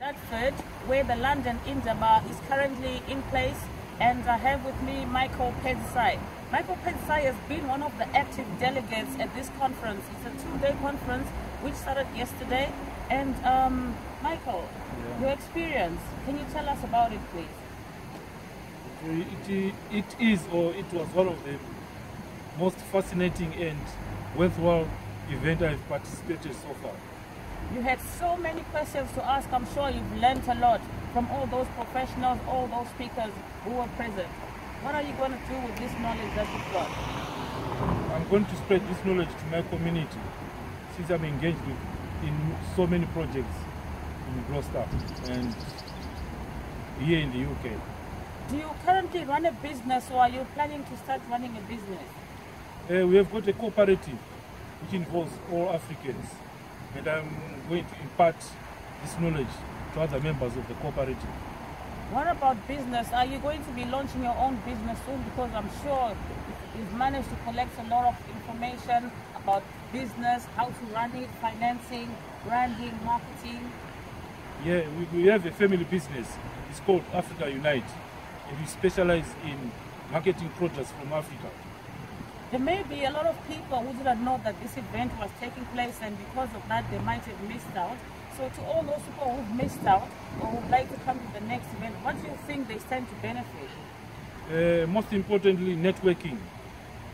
Dartford, where the London Indaba is currently in place, and I have with me Michael Pedzisayi. Michael Pedzisayi has been one of the active delegates at this conference. It's a two-day conference which started yesterday. And um, Michael, yeah. your experience, can you tell us about it, please? It, it is, or it was one of the most fascinating and worthwhile event I've participated so far. You had so many questions to ask. I'm sure you've learned a lot from all those professionals, all those speakers who were present. What are you going to do with this knowledge that you've got? I'm going to spread this knowledge to my community since I'm engaged in so many projects in Gloucester and here in the UK. Do you currently run a business or are you planning to start running a business? Uh, we have got a cooperative which involves all Africans and um, I'm going to impart this knowledge to other members of the cooperative. What about business? Are you going to be launching your own business soon? Because I'm sure you've managed to collect a lot of information about business, how to run it, financing, branding, marketing. Yeah, we, we have a family business. It's called Africa Unite. And we specialize in marketing products from Africa. There may be a lot of people who did not know that this event was taking place and because of that they might have missed out. So to all those people who've missed out or would like to come to the next event, what do you think they stand to benefit? Uh, most importantly, networking.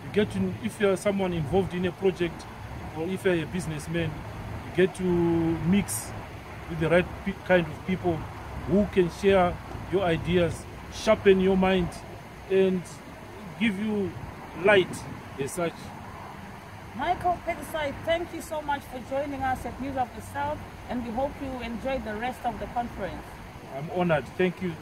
You get to, if you're someone involved in a project or if you're a businessman, you get to mix with the right kind of people who can share your ideas, sharpen your mind, and give you light such. Michael Pedzisayi, thank you so much for joining us at News of the South and we hope you enjoy the rest of the conference. I'm honored. Thank you